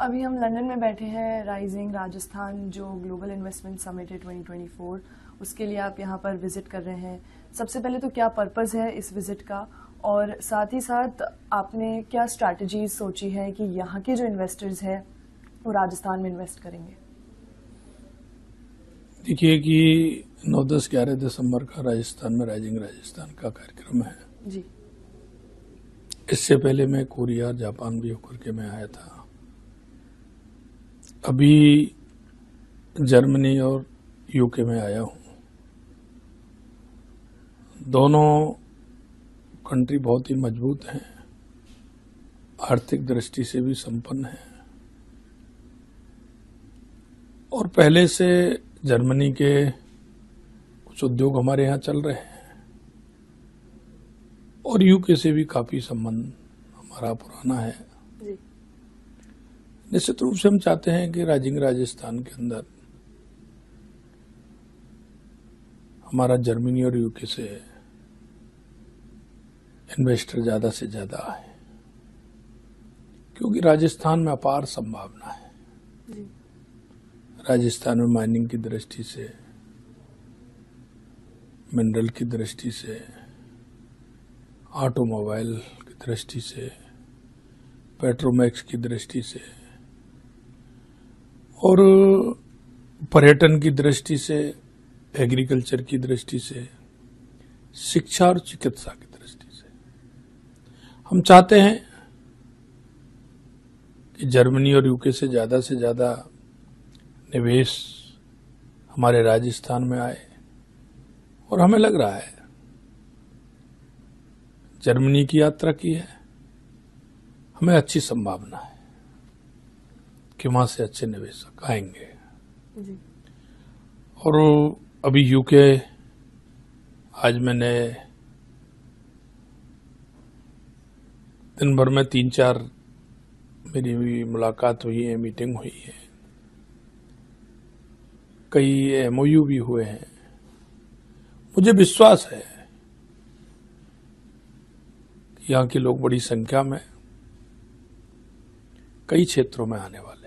अभी हम लंदन में बैठे हैं राइजिंग राजस्थान जो ग्लोबल इन्वेस्टमेंट समिट है 2024 उसके लिए आप यहाँ पर विज़िट कर रहे हैं। सबसे पहले तो क्या पर्पस है इस विज़िट का? और साथ ही साथ आपने क्या स्ट्रैटेजीज सोची है कि यहाँ के जो इन्वेस्टर्स हैं वो राजस्थान में इन्वेस्ट करेंगे? देखिए कि 9 दस ग्यारह दिसंबर का राजस्थान में राइजिंग राजस्थान का कार्यक्रम है। जी। इससे पहले मैं कोरिया जापान भी होकर के मैं आया था। अभी जर्मनी और यूके में आया हूँ। दोनों कंट्री बहुत ही मज़बूत हैं। आर्थिक दृष्टि से भी संपन्न है। और पहले से जर्मनी के कुछ उद्योग हमारे यहाँ चल रहे हैं। और यूके से भी काफ़ी संबंध हमारा पुराना है। निश्चित रूप से हम चाहते हैं कि राजिंग राजस्थान के अंदर हमारा जर्मनी और यूके से इन्वेस्टर ज़्यादा से ज़्यादा आए। क्योंकि राजस्थान में अपार संभावना है। राजस्थान में माइनिंग की दृष्टि से मिनरल की दृष्टि से ऑटोमोबाइल की दृष्टि से पेट्रोमैक्स की दृष्टि से और पर्यटन की दृष्टि से, एग्रीकल्चर की दृष्टि से, शिक्षा और चिकित्सा की दृष्टि से। हम चाहते हैं कि जर्मनी और यूके से ज़्यादा से ज़्यादा निवेश हमारे राजस्थान में आए। और हमें लग रहा है, जर्मनी की यात्रा की है, हमें अच्छी संभावना है। कि वहाँ से अच्छे निवेशक आएँगे। जी। और अभी यूके आज मैंने दिन भर में तीन चार मेरी भी मुलाकात हुई है मीटिंग हुई है। कई एमओयू भी हुए हैं। मुझे विश्वास है कि यहाँ के लोग बड़ी संख्या में कई क्षेत्रों में आने वाले